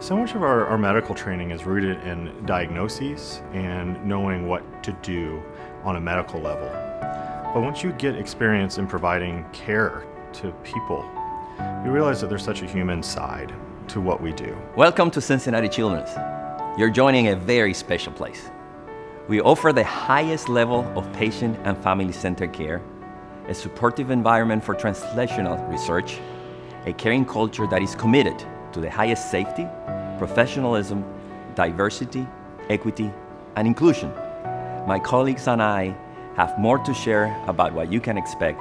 So much of our, our medical training is rooted in diagnoses and knowing what to do on a medical level. But once you get experience in providing care to people, you realize that there's such a human side to what we do. Welcome to Cincinnati Children's. You're joining a very special place. We offer the highest level of patient and family-centered care, a supportive environment for translational research, a caring culture that is committed to the highest safety, professionalism, diversity, equity, and inclusion. My colleagues and I have more to share about what you can expect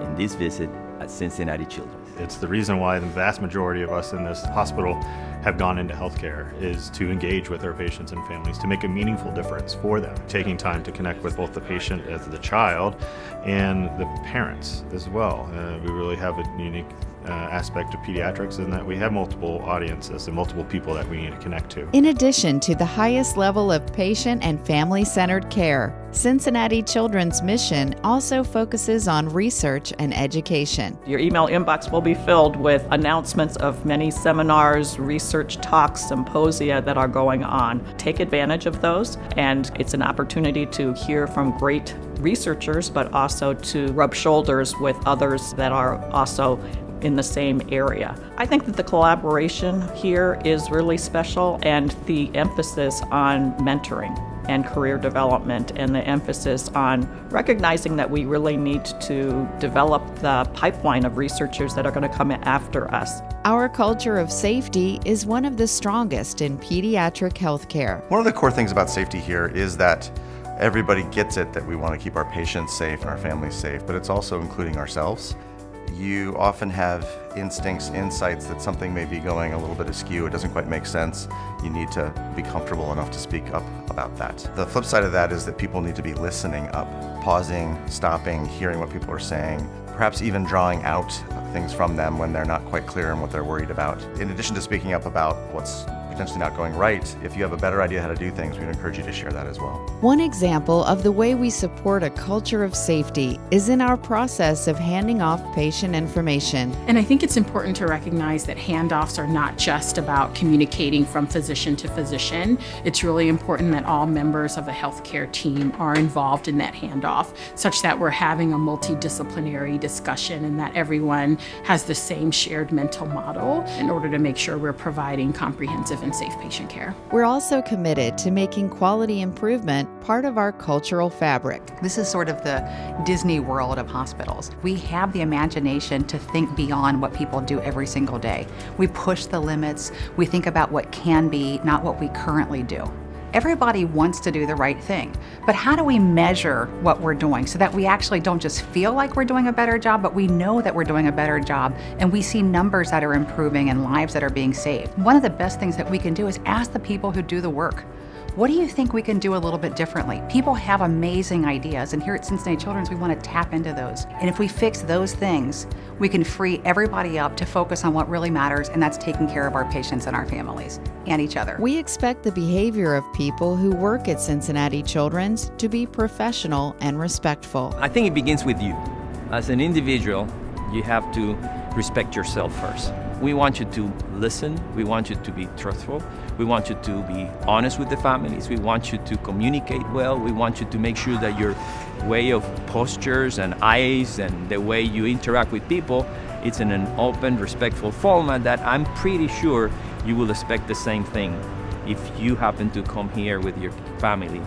in this visit at Cincinnati Children's. It's the reason why the vast majority of us in this hospital have gone into healthcare is to engage with our patients and families to make a meaningful difference for them. Taking time to connect with both the patient as the child and the parents as well. Uh, we really have a unique uh, aspect of pediatrics in that we have multiple audiences and multiple people that we need to connect to. In addition to the highest level of patient and family centered care, Cincinnati Children's mission also focuses on research and education. Your email inbox will be filled with announcements of many seminars, research talks, symposia that are going on. Take advantage of those, and it's an opportunity to hear from great researchers, but also to rub shoulders with others that are also in the same area. I think that the collaboration here is really special and the emphasis on mentoring and career development and the emphasis on recognizing that we really need to develop the pipeline of researchers that are going to come after us. Our culture of safety is one of the strongest in pediatric healthcare. One of the core things about safety here is that everybody gets it that we want to keep our patients safe and our families safe, but it's also including ourselves you often have instincts, insights that something may be going a little bit askew, it doesn't quite make sense. You need to be comfortable enough to speak up about that. The flip side of that is that people need to be listening up, pausing, stopping, hearing what people are saying, perhaps even drawing out things from them when they're not quite clear on what they're worried about. In addition to speaking up about what's potentially not going right, if you have a better idea how to do things, we'd encourage you to share that as well. One example of the way we support a culture of safety is in our process of handing off patient information. And I think it's important to recognize that handoffs are not just about communicating from physician to physician. It's really important that all members of the healthcare team are involved in that handoff, such that we're having a multidisciplinary discussion and that everyone has the same shared mental model in order to make sure we're providing comprehensive and safe patient care. We're also committed to making quality improvement part of our cultural fabric. This is sort of the Disney world of hospitals. We have the imagination to think beyond what people do every single day. We push the limits, we think about what can be, not what we currently do. Everybody wants to do the right thing, but how do we measure what we're doing so that we actually don't just feel like we're doing a better job, but we know that we're doing a better job and we see numbers that are improving and lives that are being saved? One of the best things that we can do is ask the people who do the work. What do you think we can do a little bit differently? People have amazing ideas, and here at Cincinnati Children's, we want to tap into those. And if we fix those things, we can free everybody up to focus on what really matters, and that's taking care of our patients and our families and each other. We expect the behavior of people who work at Cincinnati Children's to be professional and respectful. I think it begins with you. As an individual, you have to respect yourself first. We want you to listen. We want you to be truthful. We want you to be honest with the families. We want you to communicate well. We want you to make sure that your way of postures and eyes and the way you interact with people it's in an open, respectful format that I'm pretty sure you will expect the same thing if you happen to come here with your family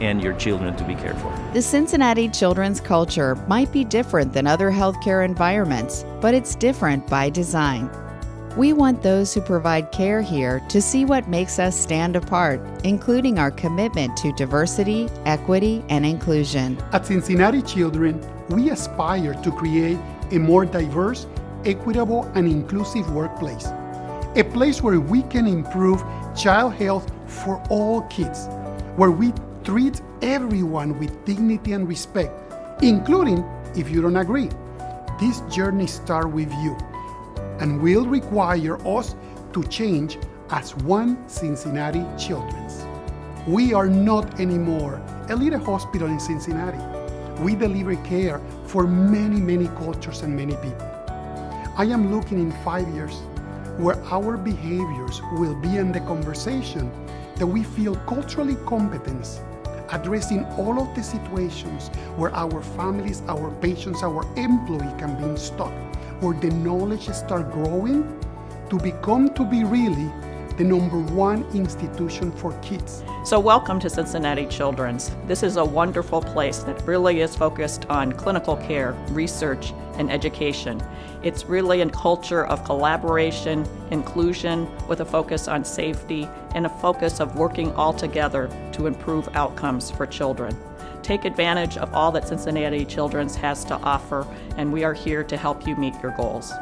and your children to be cared for. The Cincinnati children's culture might be different than other healthcare environments, but it's different by design. We want those who provide care here to see what makes us stand apart, including our commitment to diversity, equity, and inclusion. At Cincinnati Children, we aspire to create a more diverse, equitable, and inclusive workplace. A place where we can improve child health for all kids, where we treat everyone with dignity and respect, including if you don't agree. This journey starts with you and will require us to change as one Cincinnati Children's. We are not anymore a little hospital in Cincinnati. We deliver care for many, many cultures and many people. I am looking in five years where our behaviors will be in the conversation, that we feel culturally competent addressing all of the situations where our families, our patients, our employee can be stuck, where the knowledge start growing to become to be really the number one institution for kids. So, welcome to Cincinnati Children's. This is a wonderful place that really is focused on clinical care, research, and education. It's really a culture of collaboration, inclusion, with a focus on safety, and a focus of working all together to improve outcomes for children. Take advantage of all that Cincinnati Children's has to offer, and we are here to help you meet your goals.